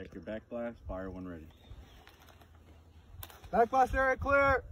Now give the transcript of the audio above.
Check your back blast, fire when ready. Back blast area clear.